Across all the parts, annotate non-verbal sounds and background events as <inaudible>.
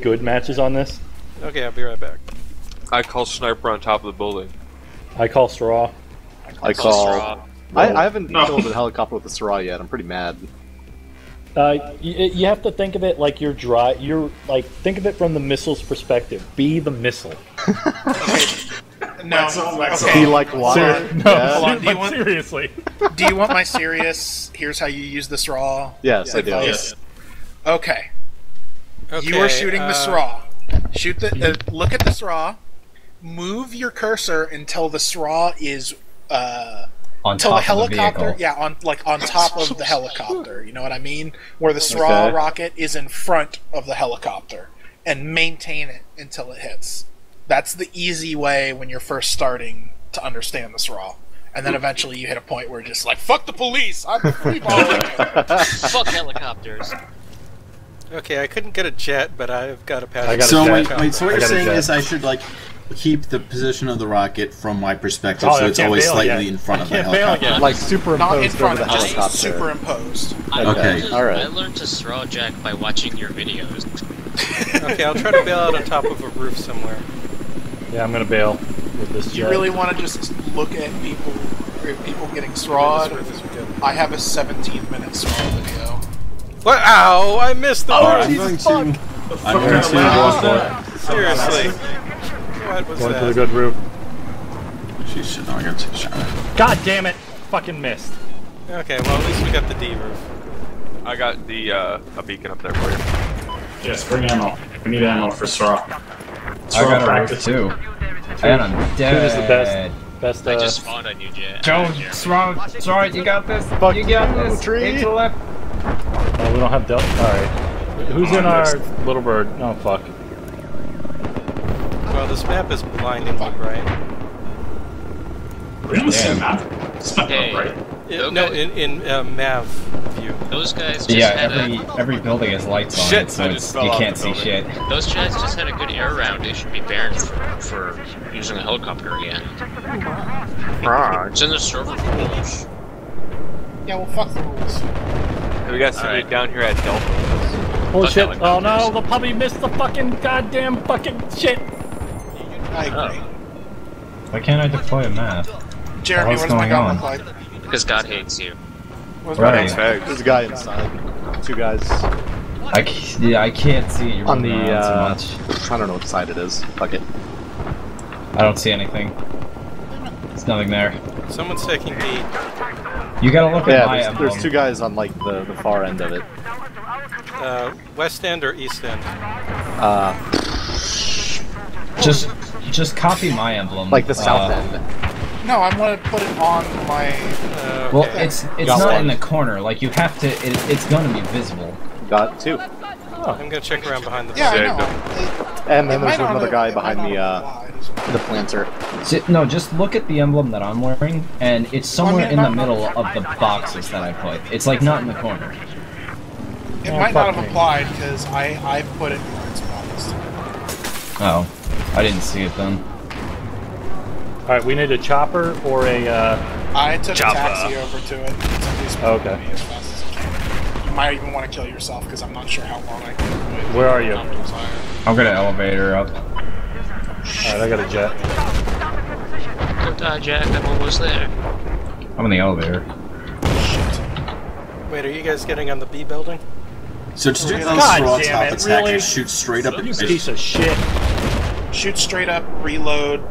good matches on this. Okay, I'll be right back. I call sniper on top of the building. I call SRAW. I call. SRAW. I, I haven't No. killed a helicopter with a SRAW yet. I'm pretty mad. Uh, you, you have to think of it like you're dry. You're like think of it from the missile's perspective. Be the missile. <laughs> okay. No. Lexo, Lexo. Be like water. Ser- no, Yeah. Hold on, do you want- seriously. Do you want my serious? Here's how you use this raw. Yes, I do. advice? Okay. Okay, You are shooting the uh, SRAW. Shoot the. Uh, look at the SRAW. Move your cursor until the SRAW is uh, On until the top of the helicopter. yeah, on like on top of the helicopter. You know what I mean? Where the SRAW Okay. rocket is in front of the helicopter, and maintain it until it hits. That's the easy way when you're first starting to understand the SRAW. And then eventually you hit a point where you're just like, fuck the police! I'm free <laughs> balling. Fuck helicopters. Okay, I couldn't get a jet, but I've got a I passenger. got a So wait, wait. So what I you're saying is I should like keep the position of the rocket from my perspective, Oh, so it's always slightly yet. in front I of the can't bail helicopter. yet. Like Not in superimposed front over of the it, helicopter. superimposed. I Okay, learned to, alright. I learned to straw jack by watching your videos. Okay, I'll try to bail out on top of a roof somewhere. Yeah, I'm gonna bail with this Do you jet. really want to just look at people people getting strawed? This roof is good. I have a 17 minute SRAW video. What? Ow! I missed the Alright, I'm roof. going to. I'm going to. Going for it. Seriously. What was Going for the good roof. She's shit. No, I got to shot. God damn it! Fucking missed. Okay, well at least we got the D roof. I got the uh, a beacon up there for you. Yes, bring ammo. We need ammo for SRAW. I got a roof too. And I'm dead. Dude is the best. Best. Uh, I just spawned on you, Jet. Joe, strong, strong, you got this. Fuck you got this. tree. Aim to the left. Oh, we don't have Del. All right. Who's in our little bird? Oh fuck. Well, this map is blindingly bright. We're on the same map. It's not Hey. right. In- Okay. No, in, in uh, Mav view. Those guys just Yeah, had every a, every building has lights on Shit, it, so I it's, fell you off can't the see building. shit. those guys just had a good air round. They should be banned for, for using a helicopter again. It's in the server rules. Yeah, well, fuck the rules. We got somebody Alright. down here at Delta. Holy Fuck shit! Oh no! helicopters. The puppy missed the fucking goddamn fucking shit. I agree. Why can't I deploy a map? Jeremy, What's what does my going on? like? Because God hates you. What does my Right. gun look? There's a guy inside. Two guys. I c- yeah, I can't see. You're On the, around uh, so much. I don't know what side it is. Fuck it. I don't see anything. There's nothing there. Someone's taking B. You gotta look at Yeah, my there's, emblem. there's two guys on like the, the far end of it. Uh, West End or East End? Uh, Just just copy my emblem. like the south Uh, end. No, I'm gonna put it on my. Uh, Well, okay. it's it's Got not one. in the corner. Like you have to. It, it's gonna be visible. Got two. I'm gonna check around behind the Yeah, I know. It- And then there's another have- guy it might behind not the uh, applied. the planter. Ju- No, just look at the emblem that I'm wearing, and it's somewhere mean, in the middle of the boxes that I put. It's like not in the corner. It Oh, might not have me. applied because I I put it where it's supposed. Oh, I didn't see it then. All right, we need a chopper or a. Uh... I took Chopper. a taxi over to it. Oh, okay. me as fast as I can. You might even want to kill yourself because I'm not sure how long I can do it. Where are you? I'll get an elevator up. All right, I got a jet. Don't die, Jack. I'm almost there. I'm in the elevator. Wait, are you guys getting on the B building? So to do those God damn top it, attack, really? you shoot straight up. at You piece of shit. Shoot straight up, reload,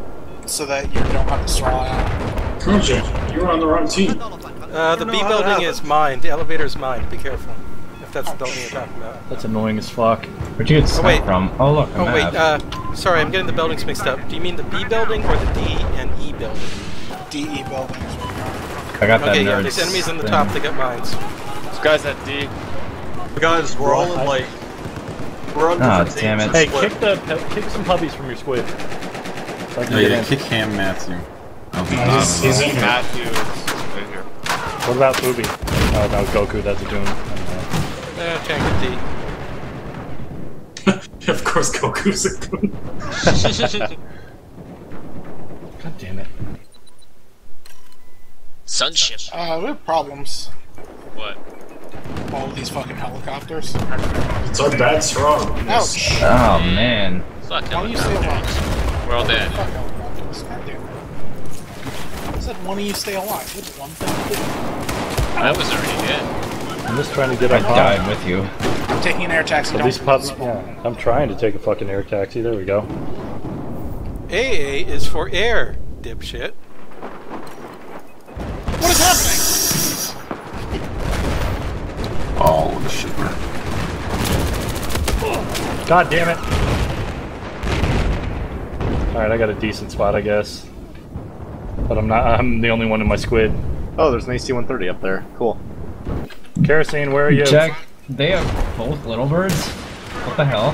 so that you don't have to straw out. Oh, Jack, you were on the wrong team. Uh, the B building is mine. The elevator is mine. Be careful. If that's the building you're talking about. That's annoying as fuck. Where'd you get Oh, wait. from? Oh look, a Oh wait, map. uh, sorry, I'm getting the buildings mixed up. Do you mean the B building or the D and E building? DE building. I got that Okay, yeah, there's enemies in the thing. top. They got mines. This guy's at D. Guys, we're all in like we're on different damn it. Hey, Split. kick the kick some puppies from your squid. So I can Oh yeah, kick Ham Matthew. Oh, he's, in Matthew is in here. What about Booby? Oh no, Goku. That's a goon. Uh, can't D. <laughs> of course, Goku's a goon. <laughs> God damn it. Sunship. Uh, we have problems. What? All of these fucking helicopters. It's our bad straw. Ouch! Oh man. Fuck Why don't you stay helicopters. We're all dead. Fuck helicopters. God damn it. I said one of you stay alive. What's one thing to do? I was already dead. I'm just trying to get I up high. died with you. I'm taking an air taxi. So don't pups, yeah, I'm trying to take a fucking air taxi. There we go. AA is for air, dipshit. What is happening? Oh, the shit. God damn it! Alright, I got a decent spot, I guess. But I'm not, I'm the only one in my squid. Oh, there's an AC-130 up there. Cool. Kerosene, where are you? Jack, they have both little birds? What the hell?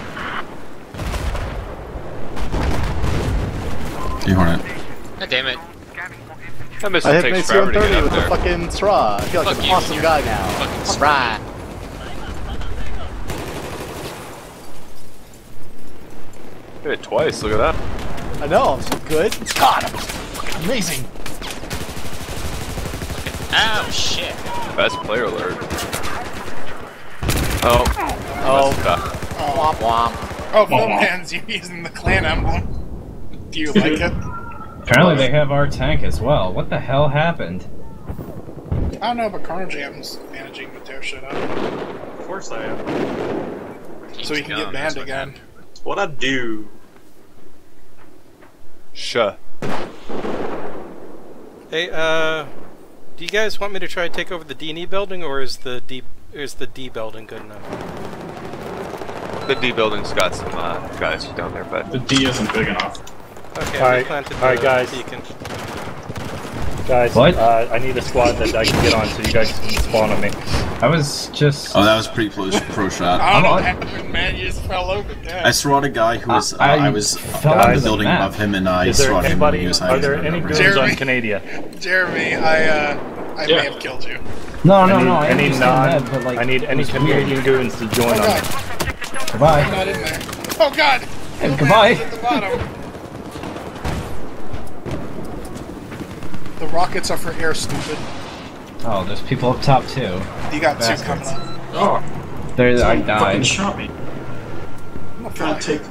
Hey, Hornet. God damn it. That I missile hit an takes forever to get AC-130 up with the fucking straw. I feel like Fuck an you, awesome you're guy now. fucking Alright. Hit it twice, look at that. I know, I'm so good. God, I'm fucking amazing. Ow, shit. Best player alert. Oh. Oh, Oh. womp womp. Oh, Phil Man's using the clan emblem. Do you like it? Apparently they have our tank as well. What the hell happened? I don't know, but Chrono Jam's managing to tear shit up. Of course I am. So he can get banned again. What I do? Shuh. Hey, uh, do you guys want me to try to take over the D&E building, or is the D is the D building good enough? The D building's got some uh, guys down there, but The D isn't big enough. Okay, Alright, we planted alright, the guys. beacon. Guys, What? Uh, I need a squad that I can get on so you guys can spawn on me. I was just. Oh, that was pretty close pro shot. I don't know what happened, man. You just fell over dead. I swatted a guy who was. Uh, I I, was fell on under the the building map. above him, and I Is there swatted him when anybody? he was Are there any rubber. goons Jeremy? on Canada? Jeremy, I, uh, I Yeah. may have killed you. No, no, I need, no. I any understand non. that, like, I need any Canadian weird. goons to join Oh, on me. God. I'm Goodbye. not in there. Oh, God. Hey, Phil goodbye. At the bottom. The rockets are for air, stupid. Oh, there's people up top too. You got two Bastards. coming up. Oh, There, I someone fucking died. shot me. I'm Trying gonna to take.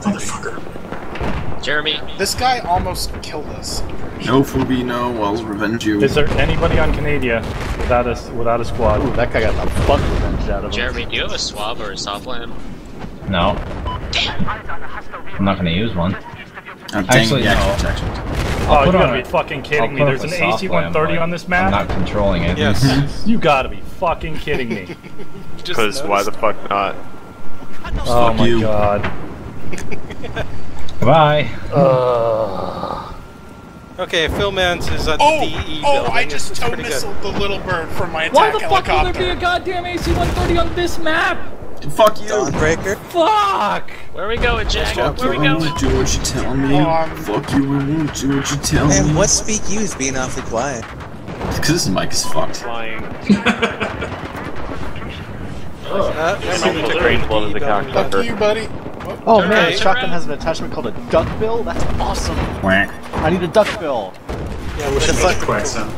Motherfucker. Jeremy, This guy almost killed us. No, Fubi, no. I'll revenge you. Is there anybody on Canada without a without a squad? Ooh, that guy got the fuck revenge out of him. Jeremy, do you have a swab or a SOFLAM? No. I'm not gonna use one. Oh, dang Actually, it, yeah, no. Protection. Oh, you put gotta on be a- fucking I'll kidding me! There's an AC-130 but on this map? I'm not controlling it. Yes. <laughs> You gotta be fucking kidding me! <laughs> Because why the fuck not? oh Fuck my you. god. Bye. Uh, Okay, Phil Mans is at the Oh, DE oh, building. I just It's tow missiled the little bird from my attack helicopter. Why attack the fuck will there be a goddamn AC-130 on this map? Fuck you. Dawnbreaker? Fuck! Where are we going, Jack? Fuck Where you. are we I going? won't do what you tell me. Oh, Fuck you. I won't do what you tell Man, me. what speak you is being awfully quiet? Because this mic is fucked. Flying. Uh, <laughs> It's maybe a the great DE blow the building. Fuck you, buddy. Oh Turn man, around, this shotgun has an attachment called a duck bill? That's awesome. Quack. I need a duck bill. Yeah, The fuck? Quack sound.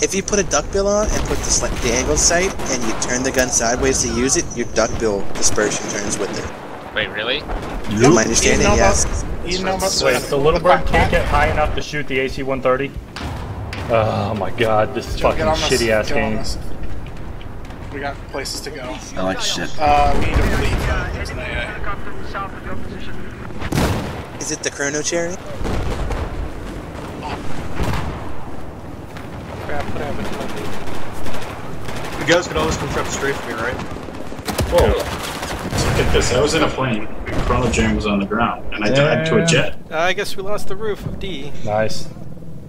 If you put a duckbill on and put the, sli- the angle sight and you turn the gun sideways to use it, your duckbill dispersion turns with it. Wait, really? From my You understanding, know yes. about, you wait, the little bird can't get high enough to shoot the AC-130. Oh my god, this is Joe, fucking get on this, shitty ass get game. We got places to go. I like shit. Uh, we need to leave. Uh, there's an AA. Is it the Chrono Cherry? Crap, what happened to my lead? You guys can always come trap straight for me, right? Whoa. Look at this. I was in a plane. and Chrono Jam was on the ground, and I died to a jet. Uh, I guess we lost the roof of D. Nice.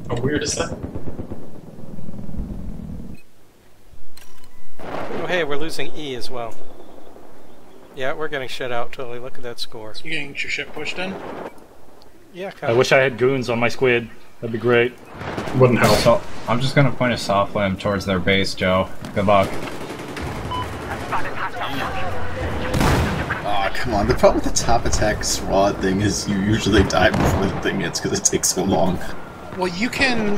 How weird is that? Oh, hey, we're losing E as well. Yeah, we're getting shut out totally. Look at that score. You getting your ship pushed in? Yeah, I kind of. wish I had goons on my squid. That'd be great. Wouldn't help. So I'm just gonna point a SOFLAM towards their base, Joe. Good luck. Aw, come on. The problem with the top attack SWAT thing is you usually die before the thing hits because it takes so long. Well, you can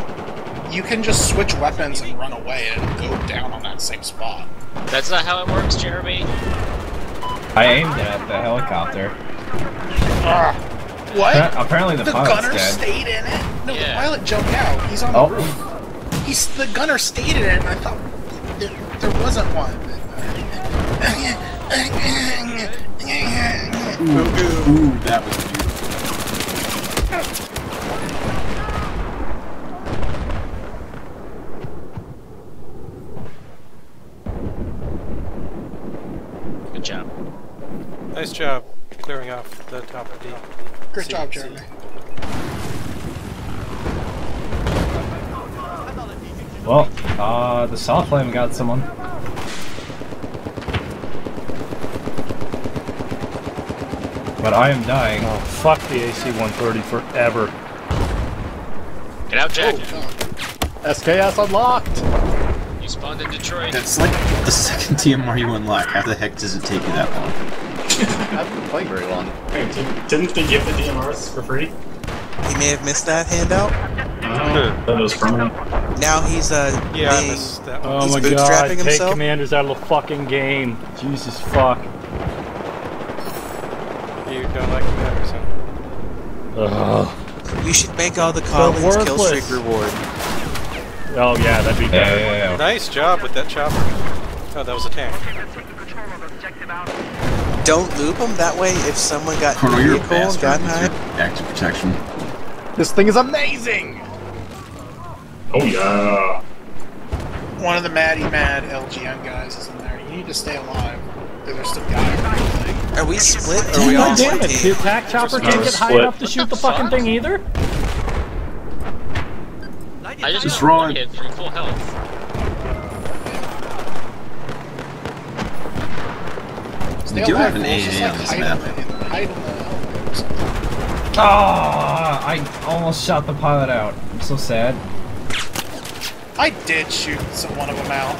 you can just switch weapons and run away and go down on that same spot. That's not how it works, Jeremy. I aimed at the helicopter. Ah, what? Apparently the, the pilot's gunner dead. stayed in it? No, Yeah. the pilot jumped out. He's on Oh. the roof. He's the gunner stated it, and I thought there, there wasn't one. Ooh, ooh, that was beautiful. Good job. Nice job clearing off the top of D. Great See- job, see- Jeremy. Well, uh, the SOFLAM got someone. But I am dying. Oh, fuck the AC-130 forever. Get out, Jack. SKS unlocked! You spawned in Detroit. That's like the second DMR you unlock. How the heck does it take you that long? <laughs> I haven't been playing very long. Hey, did- didn't they give the DMRs for free? He may have missed that handout. Oh, that was permanent. Now he's uh Yeah, being, missed that one. Oh He's my god, take himself? commanders out of the fucking game. Jesus fuck. You don't like commanders, huh? Ugh. you should make all the Collins kill worthless. streak reward. Oh yeah, that'd be Yeah, better. yeah, yeah. Nice job with that chopper. Oh, that was a tank. Don't loop him. That way, if someone got Colonel, in you're a the vehicle and bastard got with high, active protection. This thing is amazing! Oh yeah. One of the Maddie Mad LGN guys is in there. You need to stay alive. There's still guys. are we split or are we God all damn it, the team? attack chopper can't get high enough to shoot the fucking thing either? I just Just got run. hit from full health. Stay We do have an fools. Just, AA on this map. in the- hide in the elevator or something. Ah, I almost shot the pilot out. I'm so sad. I did shoot some one of them out.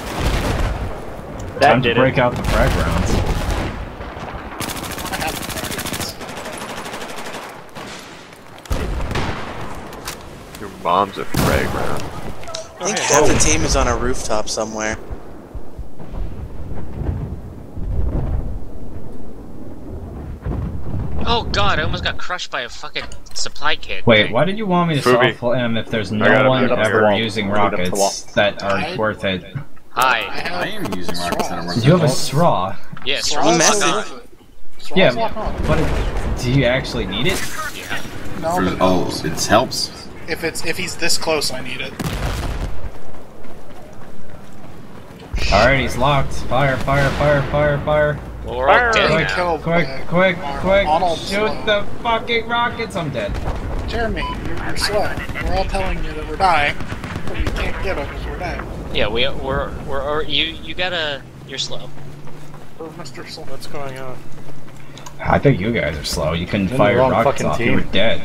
Time to break it. out the frag rounds. I have the fragments. Your mom's a frag round. I think half the team is on a rooftop somewhere. Oh god, I almost got crushed by a fucking supply kit. Wait, why did you want me to Fubi. SOFLAM if there's no one put it up to the ever using Put it up to the rockets that I- are worth it? Hi. I am using rockets that are more You have a than straw. Yes, Straws yeah, massive. lock on. Yeah, but it, do you actually need it? yeah. No, For, it oh, it helps. If it's if he's this close, I need it. Alright, he's locked. Fire, fire, fire, fire, fire. Well, we're all dead Quick, now. Killed quick, by quick, Arnold. quick. Shoot slow. the fucking rockets. I'm dead. Jeremy, you're, you're slow. We're all telling you that we're dying, but we can't get them because we're dying. Yeah, we we're we're, or you you gotta you're slow. We're Mr. Slow. What's going on? I think you guys are slow. You couldn't You're in the fire rockets fucking off. You team. were dead.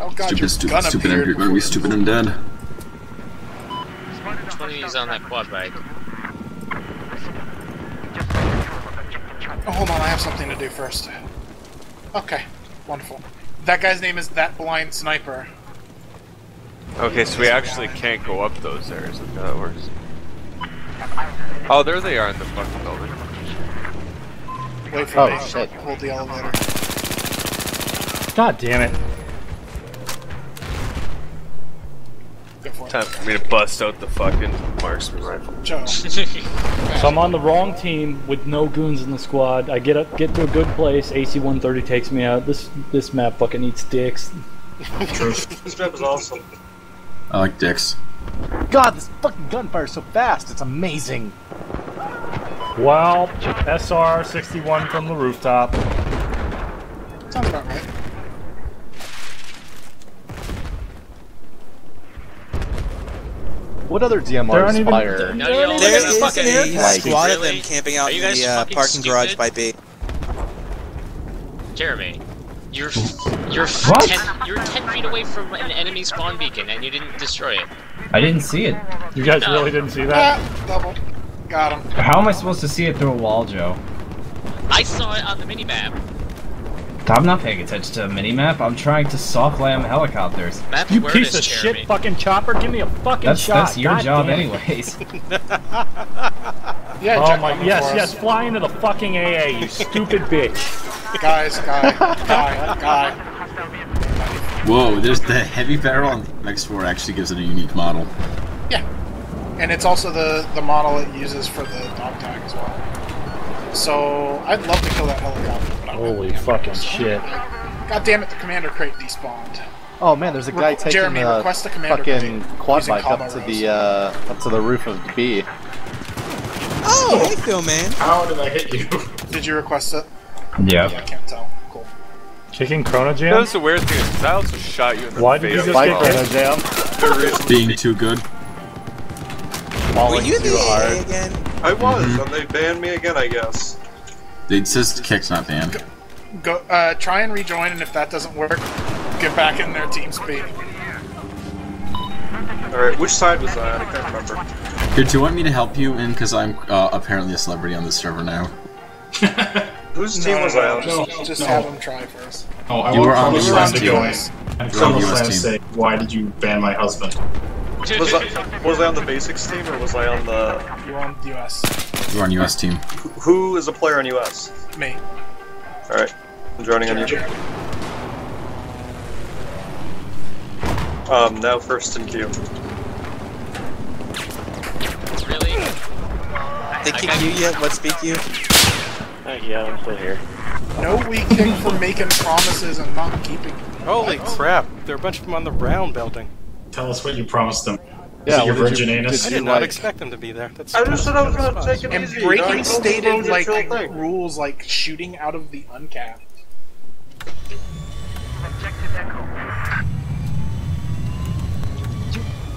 Oh god, your Stupid, stupid, stupid, appeared and are we stupid and dead? Which one of you is on that quad bike? Oh, hold on, I have something to do first. Okay, wonderful. That guy's name is That Blind Sniper. Okay, so we actually can't go up those stairs. That's how that works. Oh, there they are in the fucking building. Wait for Oh, me. shit. Hold the elevator. God damn it. For. Time for me to bust out the fucking marksman rifle. <laughs> So I'm on the wrong team with no goons in the squad. I get up, get to a good place. AC-130 takes me out. This this map fucking eats dicks. <laughs> This map is awesome. I like dicks. God, this fucking gunfire is so fast. It's amazing. Well, SR-61 from the rooftop. Sounds about right. What other There aren't DMRs even- fire? None of y'all There live in fucking a Like- squad of them camping out in the uh, fucking parking garage stupid? by B. Jeremy, you're you're What? ten you're ten feet away from an enemy spawn beacon and you didn't destroy it. I didn't see it. You guys No. really didn't see that? Ah, double. Got him. How am I supposed to see it through a wall, Joe? I saw it on the minimap. I'm not paying attention to a mini-map. I'm trying to SOFLAM helicopters. Map You piece of Jeremy? shit fucking chopper, give me a fucking That's shot. that's your God job, damn. anyways. <laughs> Yeah, Oh my, London yes, us. yes, fly into the fucking AA, you <laughs> stupid bitch. Guys, guy, guy, guy. Whoa, there's the heavy barrel on the X4 actually gives it a unique model. Yeah. And it's also the, the model it uses for the dog tag as well. So, I'd love to kill that helicopter, but I'm Holy fucking shit. God damn it, the commander crate despawned. Oh man, there's a guy Re- taking Jeremy, the request a commander fucking crate quad bike up to rows. the uh, up to the roof of the B. Oh, hey Phil, man. How did I hit you? <laughs> Did you request it? Yeah. I can't tell. Cool. Kicking Chrono Jam? That's the weird thing is I also shot you in the Why did face. you just Bike get Chrono hit? Jam. <laughs> Being too good. Were you too the hard. AA again? I was, Mhm. and they banned me again, I guess. It says kick's not banned. Go, uh, try and rejoin, and if that doesn't work, get back in their team speed. Alright, which side was I on? I can't remember. Here, do you want me to help you in? Because I'm uh, apparently a celebrity on this server now. <laughs> Whose team was I on? Just, No, just no. have them try first. Oh, I You were on the Chronos US to team. go in. And on the Chronos US team. say, why did you ban my husband? Was I, was I on the basics team or was I on the. You're on US. You're on US team. Who is a player on US? Me. Alright, I'm joining on you. Um, now first in queue. Really? They kick you yet? What speak you? yeah, I'm still here. No weak thing for making promises and not keeping. Holy crap! There are a bunch of them on the round building. Tell us what you promised them. Yeah, Is it your what did you- virgin anus? I Did did not like- expect them to be there. That's I just said I was gonna take it And easy. breaking Don't- don't stated like rules like shooting out of the uncapped.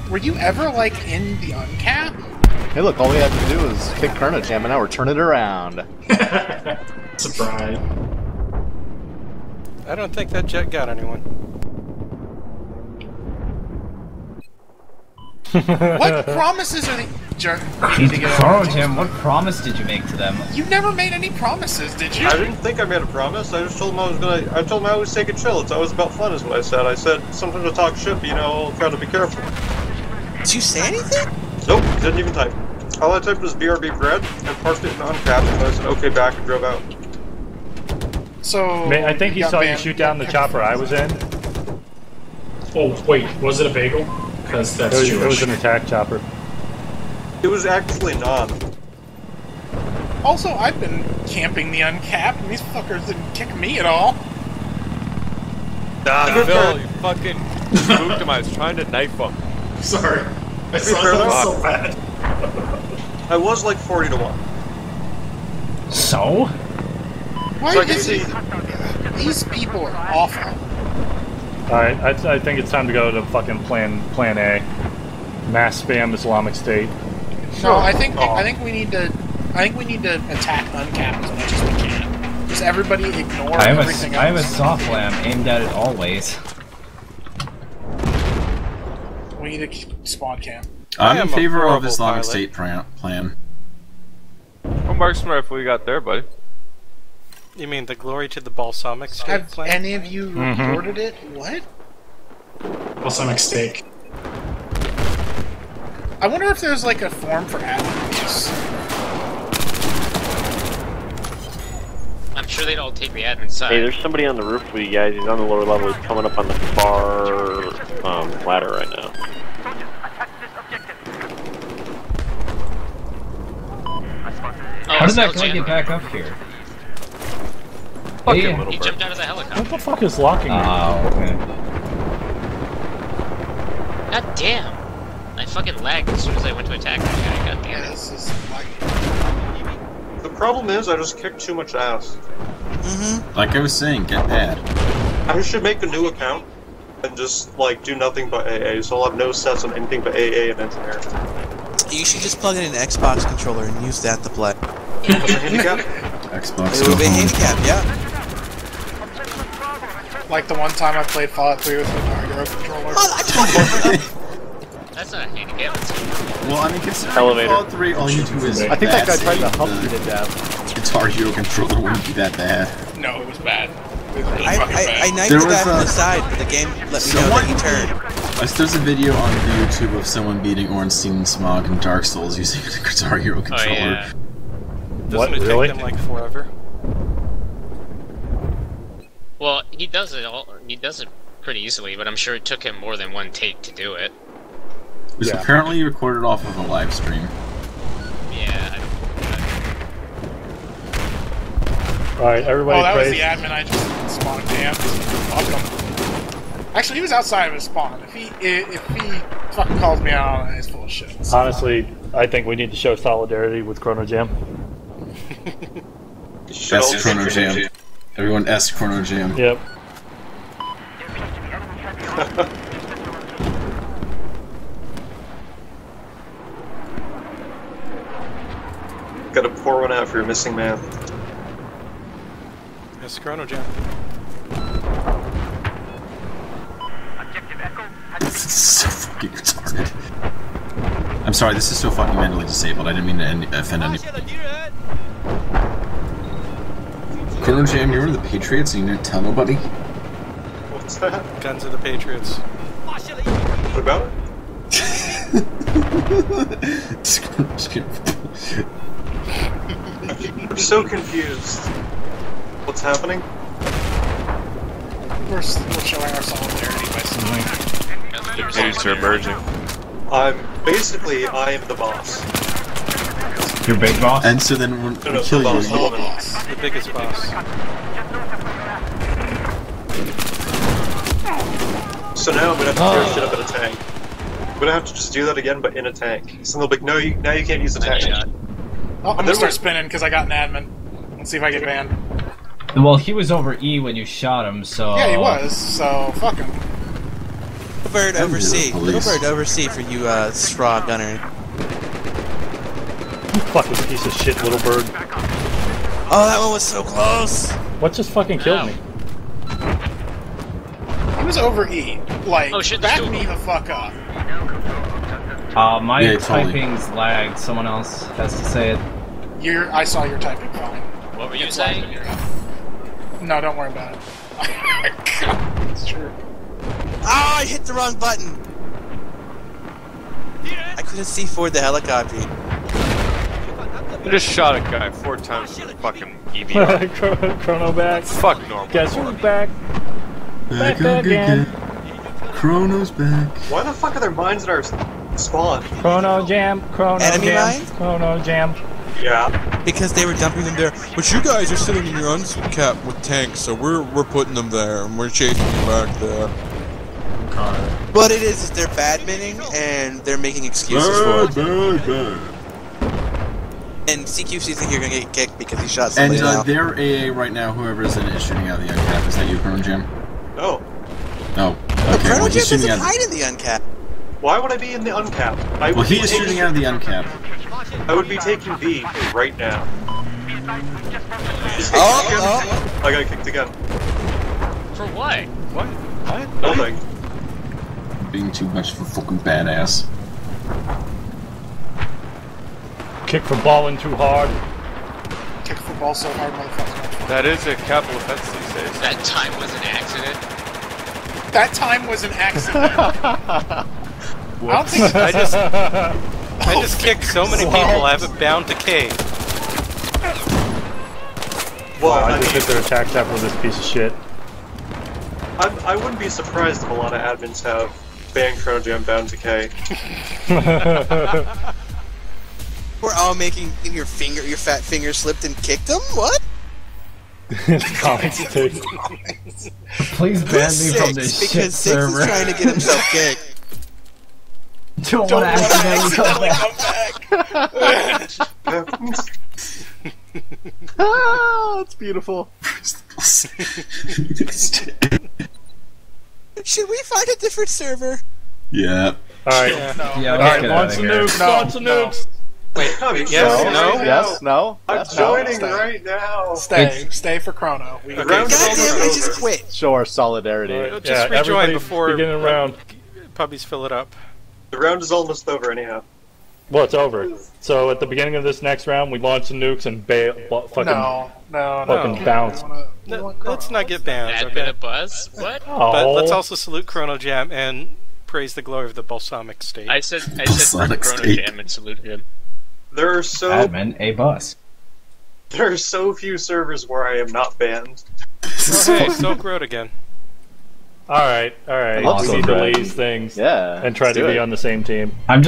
Were you ever like in the uncapped? Hey, look, all we had to do was kick Chrono Jam, and now we're turning it around. <laughs> Surprise. I don't think that jet got anyone. What promises are the jerk? You need to get Chrono over it. Jam, what promise did you make to them? You never made any promises, did you? I didn't think I made a promise. I just told him I was gonna. I told him I always take it chill. It's always about fun, is what I said. I said sometimes I talk shit, but you know, I'll try to be careful. Did you say anything? Nope, didn't even type. All I typed was BRB bread and parked it in uncapped, and I said okay back and drove out. So I think he got saw you shoot down the chopper I was in. Oh, wait, was it a bagel? Because It was, Jewish. it was an attack chopper. It was actually non. Also, I've been camping the uncapped, and these fuckers didn't kick me at all. Ah, Phil, you fucking spooked him. I was trying to knife him. <laughs> Sorry. I saw that was so bad. <laughs> I was like forty to one. So? Why So I is see. it? These people are awful. Alright, I, I think it's time to go to fucking plan plan A. Mass spam Islamic State. No, I think Aw. I think we need to I think we need to attack uncapped as much as we can. Just everybody ignore I have everything a, I have a SOFLAM aimed at it always. We need to spawn camp. I'm in favor of horrible Islamic pilot. State plan. plan. What marksman rifle you got there, buddy? You mean the glory to the balsamic steak? Have plan? any of you Mhm. reported it? What? Balsamic steak. I wonder if there's like a form for admins. I'm sure they'd all take the admin side. Hey, there's somebody on the roof with you guys. He's on the lower level. He's coming up on the far um, ladder right now. Oh, How did that it's guy get back up here? Fucking Hey, little He bird. jumped out of the helicopter. What the fuck is locking me? Oh, okay. God damn! I fucking lagged as soon as I went to attack that guy. God damn Yeah, it. this is The problem is I just kicked too much ass. Mm-hmm. Like I was saying, get bad. I should make a new account and just like do nothing but AA, so I'll have no sets on anything but AA and engineer. You should just plug in an Xbox controller and use that to play. What's a? Xbox. It Go would be a handicap, yeah. Like the one time I played Fallout 3 with my Hero controller. Oh, I told That's not a handicap. Well, I mean, considering Elevator. Fallout 3, all you do is. I think that guy tried to bad hump save you to death. Guitar Hero controller wouldn't be that bad. No, it was bad. I, I, I knifed There the guy from the side, but the game let me know Someone- that he turned. Yes, There's a video on YouTube of someone beating Ornstein and Smough in Dark Souls using <laughs> a Guitar Hero controller. Oh, yeah. Doesn't What, it really? take them like forever? Well, he does it all. He does it pretty easily, but I'm sure it took him more than one take to do it. It was Yeah. apparently recorded off of a live stream. Yeah. All right, everybody oh, that was the admin I just spawned jammed. Fuck him. Actually, he was outside of his spawn. If he if he fucking calls me out on he's full of shit. Honestly, I think we need to show solidarity with Chrono Jam. S Chrono Jam. Everyone S Chrono Jam. Yep. <laughs> Gotta pour one out for your missing man. Yes, Chrono Jam. This is so fucking retarded. I'm sorry, this is so fucking mentally disabled. I didn't mean to end, offend any. Chrono Jam, you're one of the Patriots and you didn't tell nobody? What's that? Guns of the Patriots. What about it? <laughs> I'm so confused. What's happening? We're, s- we're showing our solidarity by saying The dudes are emerging. I'm basically I am the boss. Your big boss? And so then when No, we no, kill the you, boss, you Solomon. The biggest boss. So now I'm gonna have to throw shit up in a tank. I'm gonna have to just do that again, but in a tank. So they'll be like, no, you, now you can't use the tank. Oh, I'm gonna start was- spinning because I got an admin. Let's see if I get banned. Well, he was over E when you shot him, so. Yeah, he was. So fuck him. Little bird I'm over C. Little bird over C for you, uh, SRAW gunner. Fucking piece of shit, little bird. Oh, that one was so close! What just fucking killed me? He was over E. Like, Oh, shit, back there's me the fuck up. Uh, my Yeah, totally. typing's lagged. Someone else has to say it. You're, I saw your typing fine. What were you It's saying? in your end. No, don't worry about it. <laughs> it's true. Oh, I hit the wrong button! I couldn't see forward the helicopter. I just shot a guy four times with a fucking EBR. <laughs> Chrono- Chrono back. Fuck normal. Guess who's back? back Back again. again. Chrono's back. Why the fuck are there mines in our s- spawn? Chrono Jam. Chrono Enemy Jam. mine? Chrono Jam. Yeah. Because they were dumping them there. But you guys are sitting in your uncap with tanks, so we're we're putting them there, and we're chasing you back there. What it is is they're badminning, and they're making excuses for Bad, it. bad, bad. And CQC think you're gonna get kicked because he shot And somebody uh, now. their AA right now, whoever's in it is shooting out of the uncap. Is that you, Chrono Jim? No. Oh, But okay. Colonel Well, Jim he's shooting doesn't out. hide in the uncap. Why would I be in the uncap? I Well, would he be is taking- shooting out of the uncap. I would be taking B right now. Oh, oh. I got kicked again. For what? What? What? Nothing. Being too much of a fucking badass. Kick for balling too hard. Kick football so hard, motherfucker. That is a capital offense these days. That time was an accident. That time was an accident. I don't think. I just, <laughs> I just kicked so many people. I have it bound to K. Well, I I just mean, hit their attack tab with this piece of shit. I, I wouldn't be surprised if a lot of admins have banned Chrono Jam bound to K. <laughs> <laughs> We're all making your finger, your fat finger slipped and kicked him. What? <laughs> Comments <laughs> too. Please ban me from Six, this shit because Six server. is trying to get himself <laughs> kicked. Don't Don't want to accidentally come back. oh, it's beautiful. Should we find a different server? yeah. Alright. Yeah, Alright, let's get launch of nukes, No, launch some no. nukes. Wait, Yes, yes, no, no? Yes, no. I'm yes, joining stay. right now. Stay, stay for Chrono. We Okay. Round God is damn, I just quit. Show our solidarity. Just Yeah, rejoin everybody before beginning uh, round. puppies fill it up. The round is almost over anyhow. Well, it's over. So at the beginning of this next round, we launch the nukes and bail, bu- fucking, No, no, no. fucking no. bounce. No, let's not get banned. Bad okay? bit of buzz? What? Oh. But let's Oh. also salute Chrono Jam and praise the glory of the balsamic state. I said I said Sonic Chrono Jam and saluted him. There are so Admin, a bus. there are so few servers where I am not banned. oh, hey, Silk Road again. All right, all right. Awesome, we need to Brad. leave things Yeah. and try to be it. on the same team. I'm